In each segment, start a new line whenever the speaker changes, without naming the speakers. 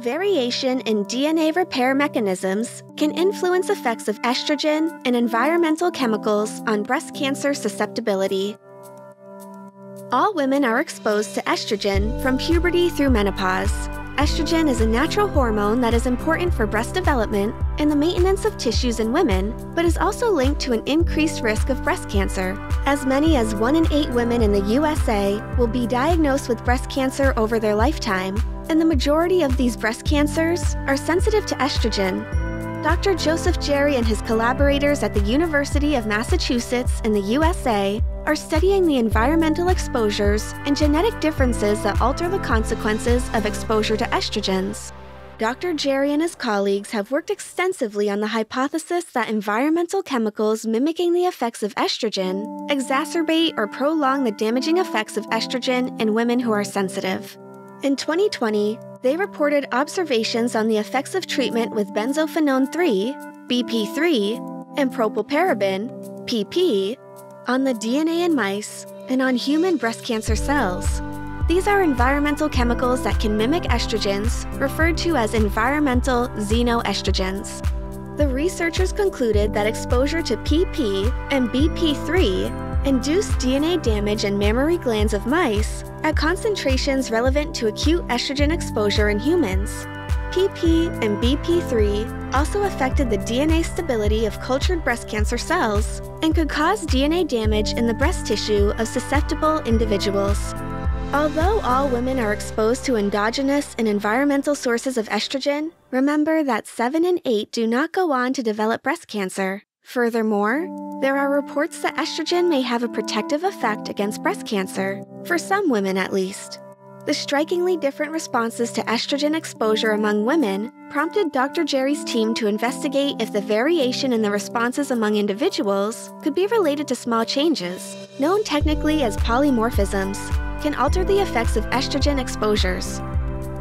Variation in DNA repair mechanisms can influence effects of estrogen and environmental chemicals on breast cancer susceptibility. All women are exposed to estrogen from puberty through menopause. Estrogen is a natural hormone that is important for breast development and the maintenance of tissues in women, but is also linked to an increased risk of breast cancer. As many as 1 in 8 women in the USA will be diagnosed with breast cancer over their lifetime, and the majority of these breast cancers are sensitive to estrogen. Dr. Joseph Jerry and his collaborators at the University of Massachusetts in the USA are studying the environmental exposures and genetic differences that alter the consequences of exposure to estrogens. Dr. Jerry and his colleagues have worked extensively on the hypothesis that environmental chemicals mimicking the effects of estrogen exacerbate or prolong the damaging effects of estrogen in women who are sensitive. In 2020, they reported observations on the effects of treatment with benzophenone 3, BP3, and propylparaben, PP, on the DNA in mice and on human breast cancer cells. These are environmental chemicals that can mimic estrogens, referred to as environmental xenoestrogens. The researchers concluded that exposure to PP and BP3 induced DNA damage in mammary glands of mice at concentrations relevant to acute estrogen exposure in humans. PP and BP3 also affected the DNA stability of cultured breast cancer cells and could cause DNA damage in the breast tissue of susceptible individuals. Although all women are exposed to endogenous and environmental sources of estrogen, remember that 7 in 8 do not go on to develop breast cancer. Furthermore, there are reports that estrogen may have a protective effect against breast cancer, for some women at least. The strikingly different responses to estrogen exposure among women prompted Dr. Jerry's team to investigate if the variation in the responses among individuals could be related to small changes, known technically as polymorphisms, can alter the effects of estrogen exposures.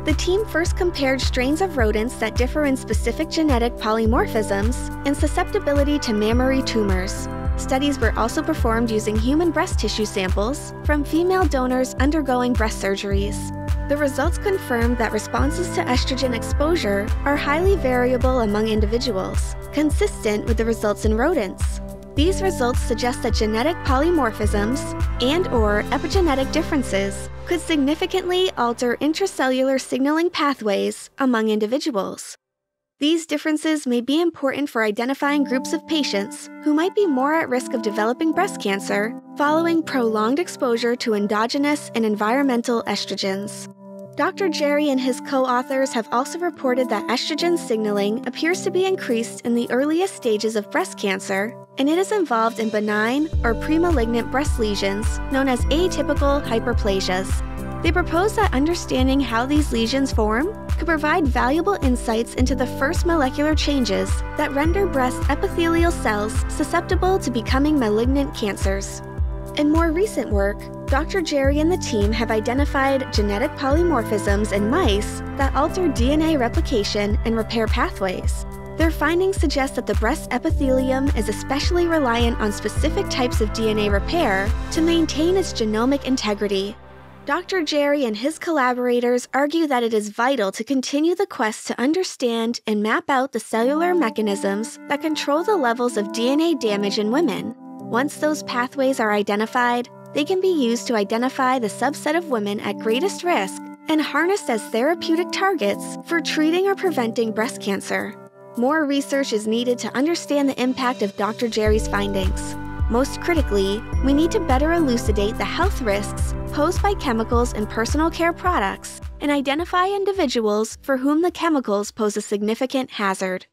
The team first compared strains of rodents that differ in specific genetic polymorphisms and susceptibility to mammary tumors. Studies were also performed using human breast tissue samples from female donors undergoing breast surgeries. The results confirmed that responses to estrogen exposure are highly variable among individuals, consistent with the results in rodents. These results suggest that genetic polymorphisms and or epigenetic differences could significantly alter intracellular signaling pathways among individuals. These differences may be important for identifying groups of patients who might be more at risk of developing breast cancer following prolonged exposure to endogenous and environmental estrogens. Dr. Jerry and his co authors have also reported that estrogen signaling appears to be increased in the earliest stages of breast cancer, and it is involved in benign or premalignant breast lesions known as atypical hyperplasias. They propose that understanding how these lesions form could provide valuable insights into the first molecular changes that render breast epithelial cells susceptible to becoming malignant cancers. In more recent work, Dr. Jerry and the team have identified genetic polymorphisms in mice that alter DNA replication and repair pathways. Their findings suggest that the breast epithelium is especially reliant on specific types of DNA repair to maintain its genomic integrity. Dr. Jerry and his collaborators argue that it is vital to continue the quest to understand and map out the cellular mechanisms that control the levels of DNA damage in women. Once those pathways are identified, they can be used to identify the subset of women at greatest risk and harnessed as therapeutic targets for treating or preventing breast cancer. More research is needed to understand the impact of Dr. Jerry's findings. Most critically, we need to better elucidate the health risks posed by chemicals in personal care products and identify individuals for whom the chemicals pose a significant hazard.